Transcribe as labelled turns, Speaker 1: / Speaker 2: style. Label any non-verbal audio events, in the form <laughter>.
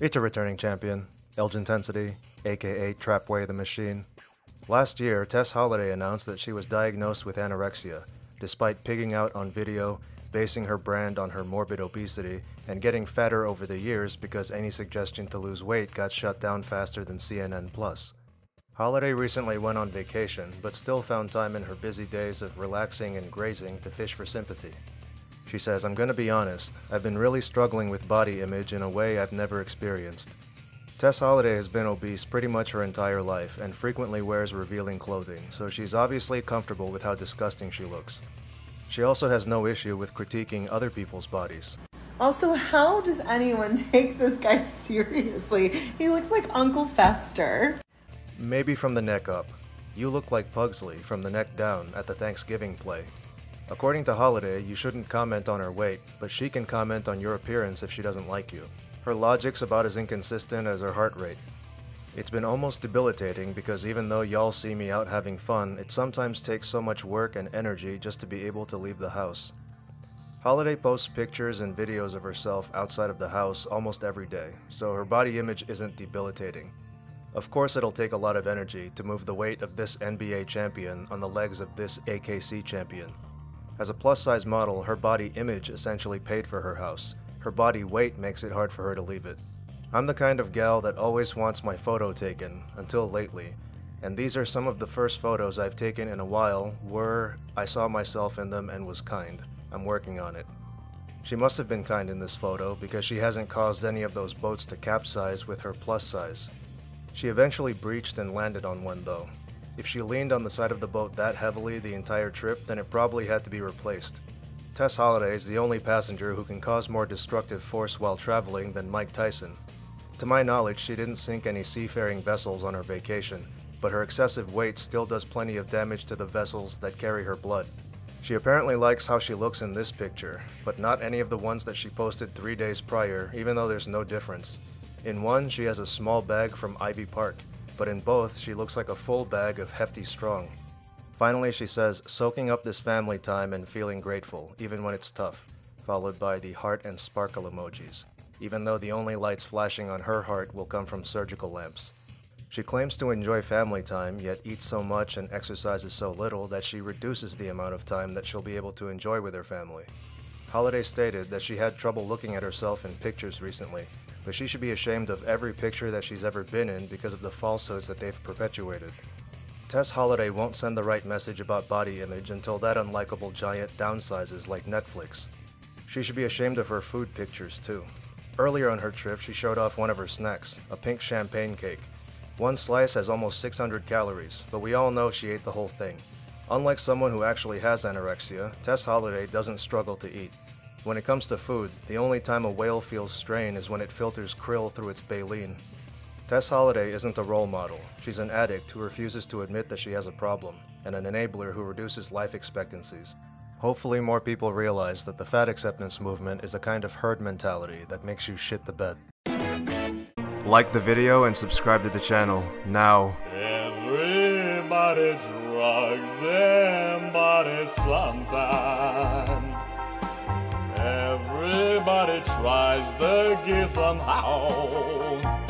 Speaker 1: It's a returning champion, Elgintensity, aka Trapway the Machine. Last year, Tess Holliday announced that she was diagnosed with anorexia, despite pigging out on video, basing her brand on her morbid obesity, and getting fatter over the years because any suggestion to lose weight got shut down faster than CNN Plus. Holliday recently went on vacation, but still found time in her busy days of relaxing and grazing to fish for sympathy. She says, I'm gonna be honest, I've been really struggling with body image in a way I've never experienced. Tess Holliday has been obese pretty much her entire life and frequently wears revealing clothing, so she's obviously comfortable with how disgusting she looks. She also has no issue with critiquing other people's bodies.
Speaker 2: Also, how does anyone <laughs> take this guy seriously? He looks like Uncle Fester.
Speaker 1: Maybe from the neck up. You look like Pugsley from the neck down at the Thanksgiving play. According to Holliday, you shouldn't comment on her weight, but she can comment on your appearance if she doesn't like you. Her logic's about as inconsistent as her heart rate. It's been almost debilitating because even though y'all see me out having fun, it sometimes takes so much work and energy just to be able to leave the house. Holliday posts pictures and videos of herself outside of the house almost every day, so her body image isn't debilitating. Of course, it'll take a lot of energy to move the weight of this NBA champion on the legs of this AKC champion. As a plus size model, her body image essentially paid for her house. Her body weight makes it hard for her to leave it. I'm the kind of gal that always wants my photo taken, until lately, and these are some of the first photos I've taken in a while where I saw myself in them and was kind. I'm working on it. She must have been kind in this photo because she hasn't caused any of those boats to capsize with her plus size. She eventually breached and landed on one though. If she leaned on the side of the boat that heavily the entire trip, then it probably had to be replaced. Tess Holliday is the only passenger who can cause more destructive force while traveling than Mike Tyson. To my knowledge, she didn't sink any seafaring vessels on her vacation, but her excessive weight still does plenty of damage to the vessels that carry her blood. She apparently likes how she looks in this picture, but not any of the ones that she posted three days prior, even though there's no difference. In one, she has a small bag from Ivy Park, but in both, she looks like a full bag of hefty strong. Finally, she says, soaking up this family time and feeling grateful, even when it's tough, followed by the heart and sparkle emojis, even though the only lights flashing on her heart will come from surgical lamps. She claims to enjoy family time, yet eats so much and exercises so little that she reduces the amount of time that she'll be able to enjoy with her family. Holliday stated that she had trouble looking at herself in pictures recently, but she should be ashamed of every picture that she's ever been in because of the falsehoods that they've perpetuated. Tess Holliday won't send the right message about body image until that unlikable giant downsizes like Netflix. She should be ashamed of her food pictures too. Earlier on her trip, she showed off one of her snacks, a pink champagne cake. One slice has almost 600 calories, but we all know she ate the whole thing. Unlike someone who actually has anorexia, Tess Holliday doesn't struggle to eat. When it comes to food, the only time a whale feels strain is when it filters krill through its baleen. Tess Holliday isn't a role model. She's an addict who refuses to admit that she has a problem, and an enabler who reduces life expectancies. Hopefully more people realize that the fat acceptance movement is a kind of herd mentality that makes you shit the bed. Like the video and subscribe to the channel, now.
Speaker 3: Everybody drugs them sometime. Everybody tries the gear somehow.